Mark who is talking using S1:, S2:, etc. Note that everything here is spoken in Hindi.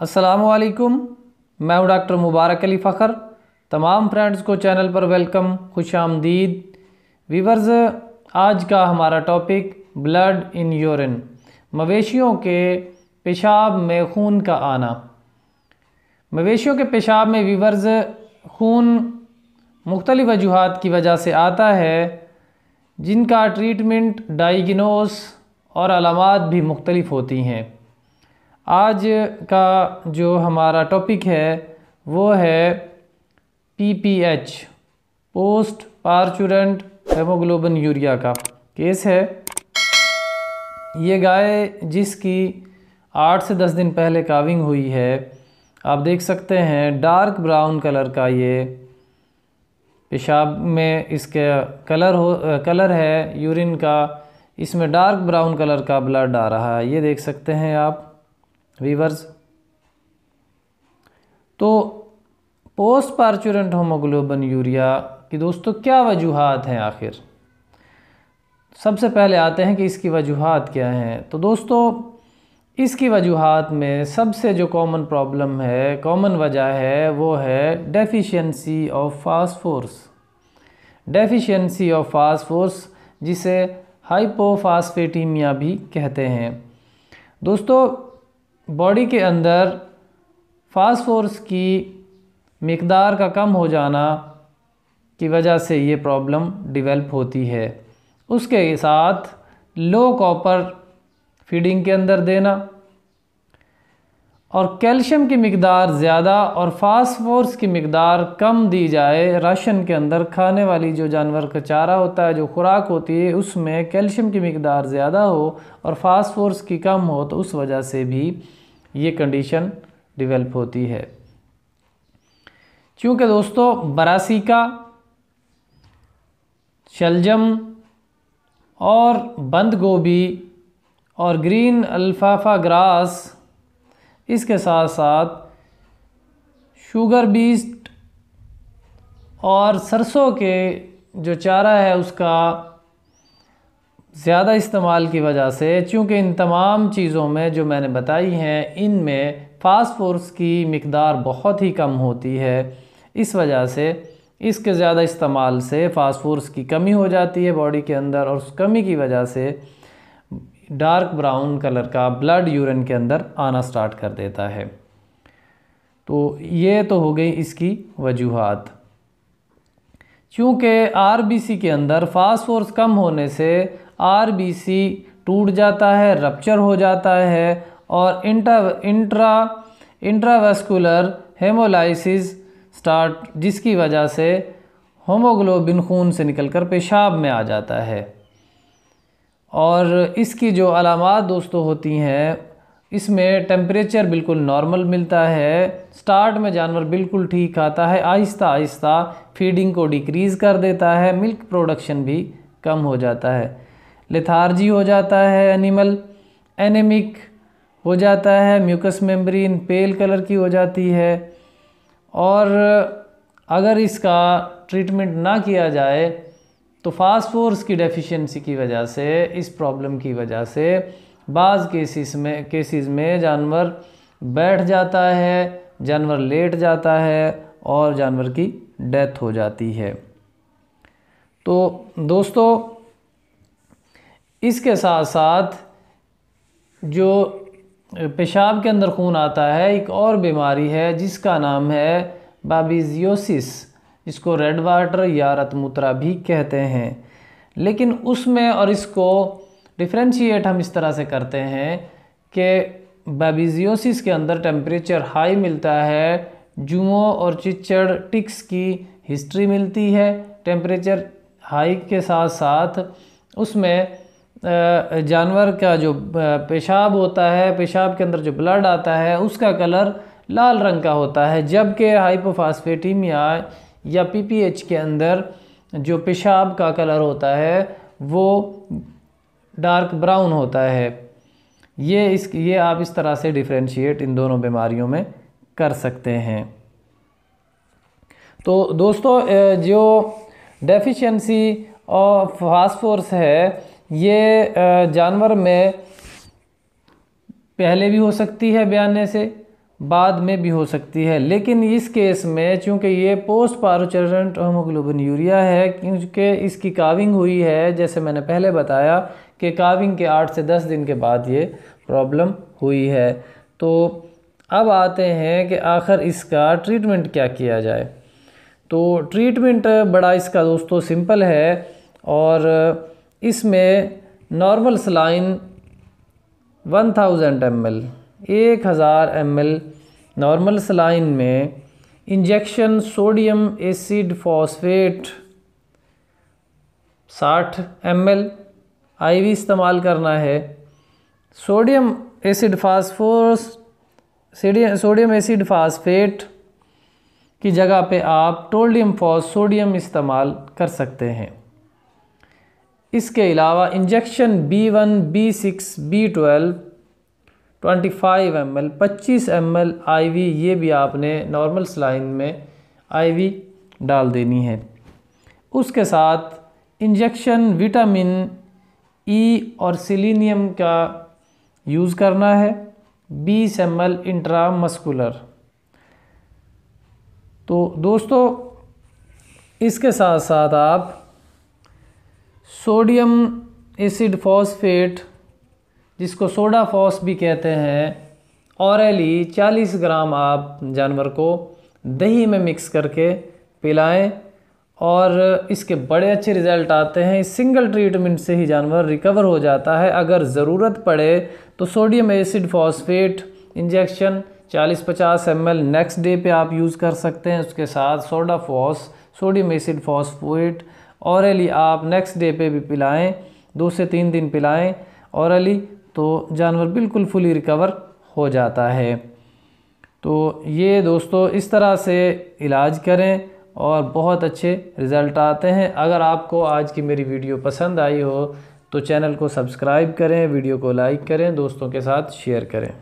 S1: असलकुम मैं हूँ डॉक्टर मुबारक अली फ़खर। तमाम फ्रेंड्स को चैनल पर वेलकम खुश आमदीद वीवर्स आज का हमारा टॉपिक ब्लड इन यूरिन मवेशियों के पेशाब में खून का आना। मवेशियों के पेशाब में वीवर्स खून मुख्तलिफ़ वजूहत की वजह से आता है, जिनका ट्रीटमेंट डाइगनोस और अलामत भी मुख्तलिफ़ होती हैं। आज का जो हमारा टॉपिक है, वो है PPH post parturient haemoglobinuria का। केस है, ये गाय जिसकी आठ से दस दिन पहले काविंग हुई है, आप देख सकते हैं डार्क ब्राउन कलर का ये। पेशाब में इसके कलर हो कलर है यूरिन का, इसमें डार्क ब्राउन कलर का ब्लड आ रहा है, ये देख सकते हैं आप। वीवर्स तो पोस्ट पार्चुरेंट होमोग्लोबन यूरिया की दोस्तों, क्या वजूहत हैं आखिर? सबसे पहले आते हैं कि इसकी वजूहत क्या हैं। तो दोस्तों, इसकी वजूहत में सबसे जो कॉमन प्रॉब्लम है कॉमन वजह है, वो है deficiency of phosphorus deficiency of phosphorus जिसे हाइपोफास्फेटीमिया भी कहते हैं। दोस्तों बॉडी के अंदर फास्फोरस की मकदार का कम हो जाना की वजह से ये प्रॉब्लम डिवेल्प होती है। उसके साथ लो कॉपर फीडिंग के अंदर देना और कैल्शियम की मकदार ज़्यादा और फास्फोर्स की मकदार कम दी जाए, राशन के अंदर खाने वाली जो जानवर का चारा होता है, जो खुराक होती है, उसमें कैल्शियम की मकदार ज़्यादा हो और फास्फोर्स की कम हो तो उस वजह से भी ये कंडीशन डेवलप होती है। क्योंकि दोस्तों बरासिका शलजम और बंद गोभी और ग्रीन अल्फाफा ग्रास इसके साथ साथ शुगर बीस्ट और सरसों के जो चारा है, उसका ज़्यादा इस्तेमाल की वजह से चूँकि इन तमाम चीज़ों में जो मैंने बताई हैं, इनमें फास्फोरस की मकदार बहुत ही कम होती है। इस वजह से इसके ज़्यादा इस्तेमाल से फास्फोरस की कमी हो जाती है बॉडी के अंदर और उस कमी की वजह से डार्क ब्राउन कलर का ब्लड यूरिन के अंदर आना स्टार्ट कर देता है। तो ये तो हो गई इसकी वजूहत। चूँकि आरबीसी के अंदर फास्फोरस कम होने से आरबीसी टूट जाता है रप्चर हो जाता है और intra intra intravascular haemolysis start जिसकी वजह से होमोग्लोबिन खून से निकलकर पेशाब में आ जाता है। और इसकी जो अलामत दोस्तों होती हैं, इसमें टेम्परेचर बिल्कुल नॉर्मल मिलता है स्टार्ट में जानवर बिल्कुल ठीक आता है, आहिस्ता आहिस्ता फीडिंग को डिक्रीज़ कर देता है मिल्क प्रोडक्शन भी कम हो जाता है। लेथार्जी हो जाता है एनिमल, एनेमिक हो जाता है, म्यूकस मेम्ब्रेन पेल कलर की हो जाती है। और अगर इसका ट्रीटमेंट ना किया जाए तो फास्फोर्स की डेफिशिएंसी की वजह से, इस प्रॉब्लम की वजह से बाज़ केसेस में केसेस में जानवर बैठ जाता है, जानवर लेट जाता है और जानवर की डेथ हो जाती है। तो दोस्तों इसके साथ साथ जो पेशाब के अंदर खून आता है, एक और बीमारी है जिसका नाम है बाबिजियोसिस, जिसको रेड वाटर या रतमूत्रा भी कहते हैं। लेकिन उसमें और इसको डिफ्रेंशिएट हम इस तरह से करते हैं कि बाबिजियोसिस के अंदर टेम्परेचर हाई मिलता है जुओं और चिचड़ टिक्स की हिस्ट्री मिलती है टेम्परेचर हाई के साथ साथ उसमें जानवर का जो पेशाब होता है, पेशाब के अंदर जो ब्लड आता है, उसका कलर लाल रंग का होता है। जबकि हाइपोफास्फेटीमिया या पीपीएच के अंदर जो पेशाब का कलर होता है, वो डार्क ब्राउन होता है। ये इस, ये आप इस तरह से डिफ्रेंशिएट इन दोनों बीमारियों में कर सकते हैं। तो दोस्तों जो डेफिशिएंसी ऑफ़ फास्फोरस है ये जानवर में पहले भी हो सकती है बयाने से, बाद में भी हो सकती है। लेकिन इस केस में, चूँकि ये पोस्ट पारोचरेंट होमोग्लोबिन यूरिया है, क्योंकि इसकी काविंग हुई है, जैसे मैंने पहले बताया कि काविंग के आठ से दस दिन के बाद ये प्रॉब्लम हुई है। तो अब आते हैं कि आखिर इसका ट्रीटमेंट क्या किया जाए। तो ट्रीटमेंट बड़ा इसका दोस्तों सिंपल है और इसमें normal saline one thousand M L एक हज़ार एम एल नॉर्मल सलाइन में इंजेक्शन सोडियम एसिड फॉस्फेट साठ एम एल आई इस्तेमाल करना है। Sodium acid phosphorus sodium acid phosphate की जगह पे आप टोल्डियम फॉस सोडियम इस्तेमाल कर सकते हैं। इसके अलावा injection B one B six B twelve twenty five M L पच्चीस एम एल आई वी ये भी आपने नॉर्मल सलाइन में आई वी डाल देनी है। उसके साथ इंजेक्शन विटामिन ई और सिलीनियम का यूज़ करना है, बीस एम एल इंट्रामस्कुलर तो दोस्तों, इसके साथ साथ आप सोडियम एसिड फॉस्फेट, जिसको सोडा फॉस भी कहते हैं ऑरेली 40 ग्राम आप जानवर को दही में मिक्स करके पिलाएँ, और इसके बड़े अच्छे रिज़ल्ट आते हैं। सिंगल ट्रीटमेंट से ही जानवर रिकवर हो जाता है। अगर ज़रूरत पड़े तो sodium acid phosphate injection 40-50 M next day पे आप यूज़ कर सकते हैं। उसके साथ soda phos, sodium acid phosphate orally आप नेक्स्ट डे पे भी पिलाएँ, दो से तीन दिन पिलाएँ। औरली तो जानवर बिल्कुल फुली रिकवर हो जाता है। तो ये दोस्तों, इस तरह से इलाज करें और बहुत अच्छे रिज़ल्ट आते हैं। अगर आपको आज की मेरी वीडियो पसंद आई हो तो चैनल को सब्सक्राइब करें, वीडियो को लाइक करें, दोस्तों के साथ शेयर करें।